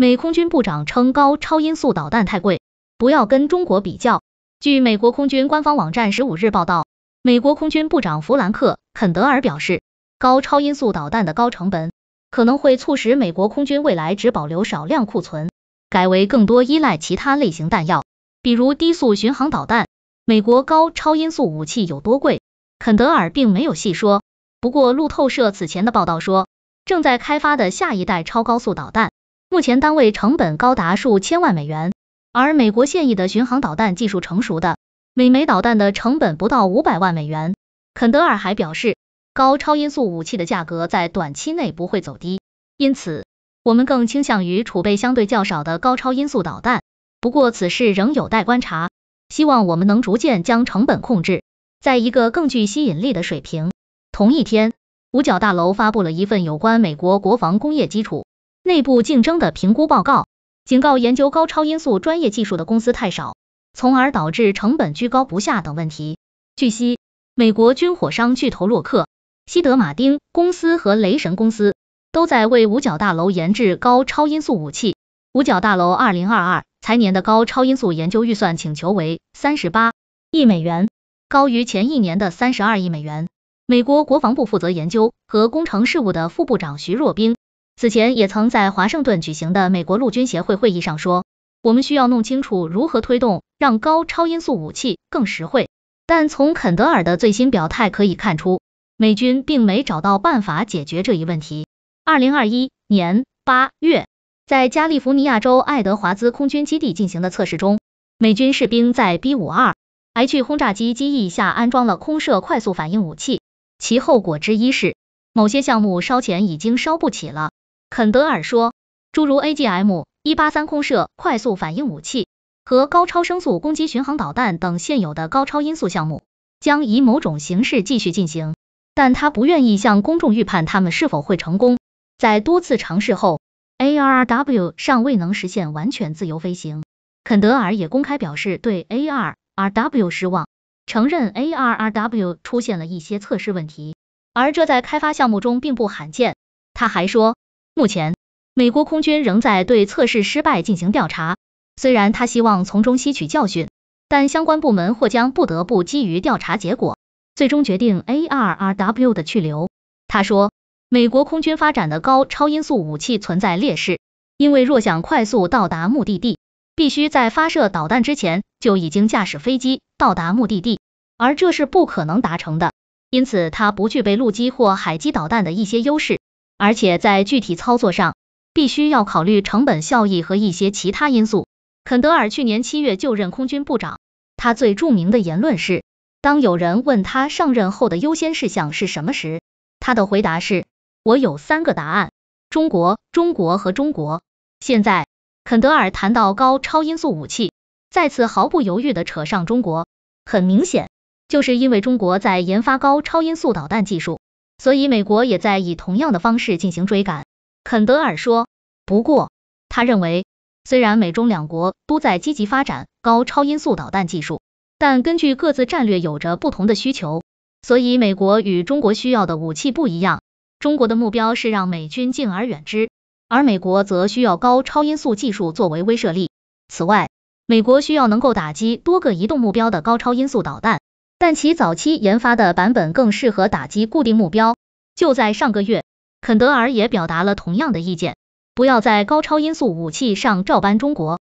美空军部长称高超音速导弹太贵，不要跟中国比较。据美国空军官方网站十五日报道，美国空军部长弗兰克·肯德尔表示，高超音速导弹的高成本可能会促使美国空军未来只保留少量库存，改为更多依赖其他类型弹药，比如低速巡航导弹。美国高超音速武器有多贵？肯德尔并没有细说。不过路透社此前的报道说，正在开发的下一代超高速导弹。目前单位成本高达数千万美元，而美国现役的巡航导弹技术成熟的，每枚导弹的成本不到五百万美元。肯德尔还表示，高超音速武器的价格在短期内不会走低，因此我们更倾向于储备相对较少的高超音速导弹。不过此事仍有待观察，希望我们能逐渐将成本控制在一个更具吸引力的水平。同一天，五角大楼发布了一份有关美国国防工业基础。内部竞争的评估报告警告，研究高超音速专业技术的公司太少，从而导致成本居高不下等问题。据悉，美国军火商巨头洛克希德马丁公司和雷神公司都在为五角大楼研制高超音速武器。五角大楼二零二二财年的高超音速研究预算请求为三十八亿美元，高于前一年的三十二亿美元。美国国防部负责研究和工程事务的副部长徐若冰。此前也曾在华盛顿举行的美国陆军协会会议上说，我们需要弄清楚如何推动让高超音速武器更实惠。但从肯德尔的最新表态可以看出，美军并没找到办法解决这一问题。二零二一年八月，在加利福尼亚州爱德华兹空军基地进行的测试中，美军士兵在 B 五二 H 轰炸机机翼下安装了空射快速反应武器，其后果之一是，某些项目烧钱已经烧不起了。肯德尔说，诸如 AGM 一八三空射快速反应武器和高超声速攻击巡航导弹等现有的高超音速项目将以某种形式继续进行，但他不愿意向公众预判他们是否会成功。在多次尝试后，ARRW 尚未能实现完全自由飞行。肯德尔也公开表示对 ARRW 失望，承认 ARRW 出现了一些测试问题，而这在开发项目中并不罕见。他还说。目前，美国空军仍在对测试失败进行调查。虽然他希望从中吸取教训，但相关部门或将不得不基于调查结果，最终决定 ARRW 的去留。他说，美国空军发展的高超音速武器存在劣势，因为若想快速到达目的地，必须在发射导弹之前就已经驾驶飞机到达目的地，而这是不可能达成的。因此，它不具备陆基或海基导弹的一些优势。而且在具体操作上，必须要考虑成本效益和一些其他因素。肯德尔去年七月就任空军部长，他最著名的言论是，当有人问他上任后的优先事项是什么时，他的回答是：我有三个答案，中国、中国和中国。现在，肯德尔谈到高超音速武器，再次毫不犹豫的扯上中国，很明显，就是因为中国在研发高超音速导弹技术。所以美国也在以同样的方式进行追赶。肯德尔说，不过他认为，虽然美中两国都在积极发展高超音速导弹技术，但根据各自战略有着不同的需求，所以美国与中国需要的武器不一样。中国的目标是让美军敬而远之，而美国则需要高超音速技术作为威慑力。此外，美国需要能够打击多个移动目标的高超音速导弹。但其早期研发的版本更适合打击固定目标。就在上个月，肯德尔也表达了同样的意见，不要在高超音速武器上照搬中国。